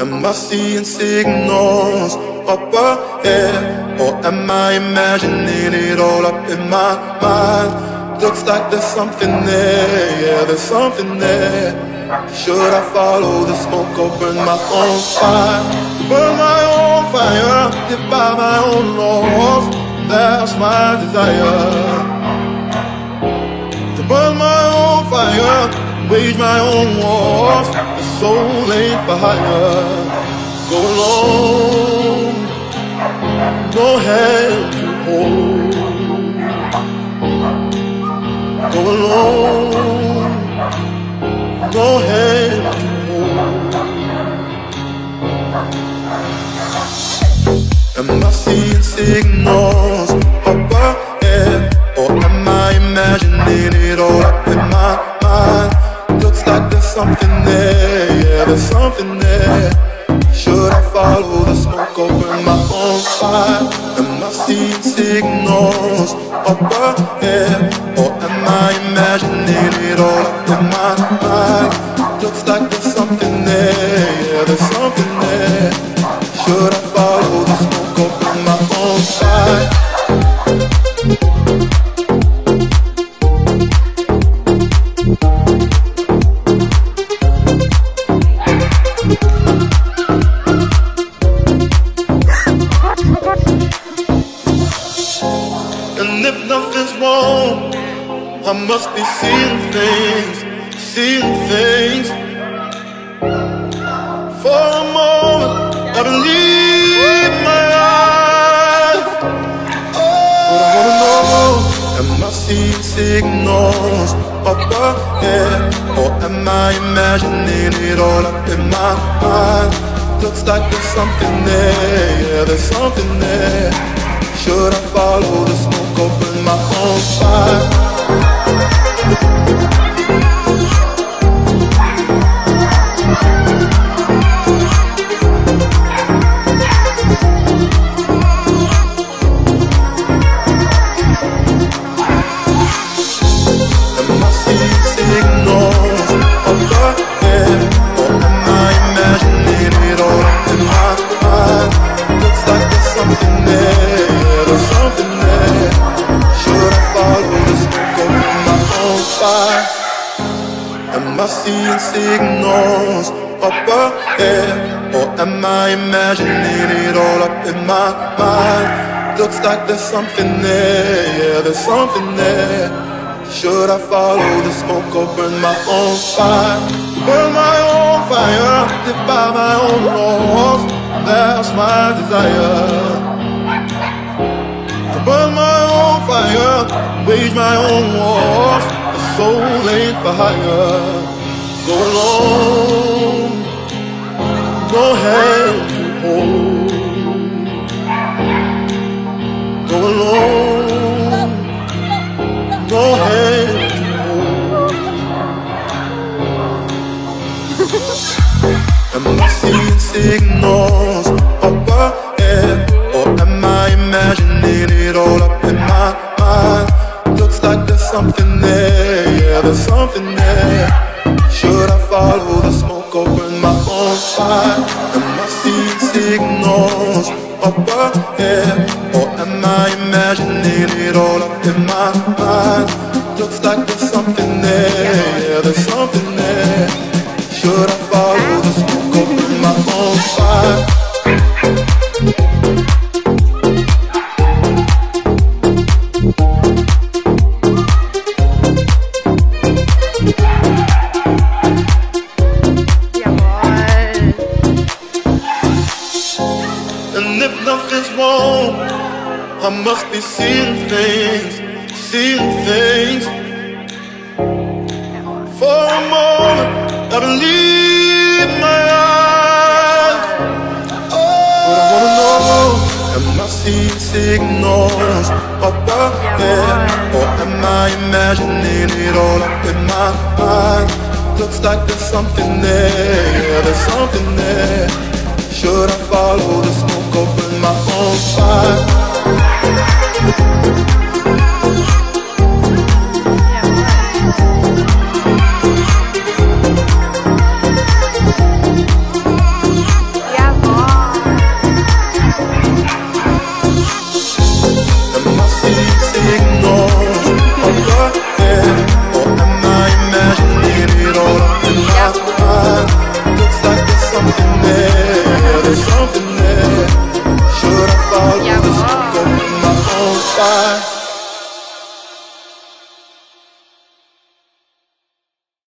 Am I seeing signals up ahead? Or am I imagining it all up in my mind? Looks like there's something there, yeah, there's something there. Should I follow the smoke or burn my own fire? Burn my own fire, live by my own laws. That's my desire. To burn my own fire, wage my own wars. Soul ain't for hire. Go alone, no hand to hold. Go alone, no hand to hold. Am I seeing signals fire? Am I seeing signals up ahead? Or am I imagining it all in my mind? Looks like must be seeing things, seeing things. For a moment, I believe my eyes. Oh, but I wanna know, am I seeing signals up ahead? Or am I imagining it all up in my mind? Looks like there's something there, yeah, there's something there. Should I follow the smoke or my own fire? Am I seeing signals up ahead? Or am I imagining it all up in my mind? Looks like there's something there, yeah, there's something there. Should I follow the smoke or burn my own fire? Burn my own fire, live by my own laws. That's my desire. To burn my own fire, wage my own wars. Soul ain't for hire. Go alone, no hand to hold. Go alone, no hand to hold. Am I seeing signals up ahead? Or am I imagining it all up fire? Am I seeing signals up ahead? Or am I imagining it all up in my mind? Looks like there's something there, yeah, there's something there. Should I wrong, I must be seeing things, seeing things. For a moment, I believe my eyes. But I wanna know, am I seeing signals up ahead? Or am I imagining it all up in my mind? Looks like there's something there, yeah, there's something there.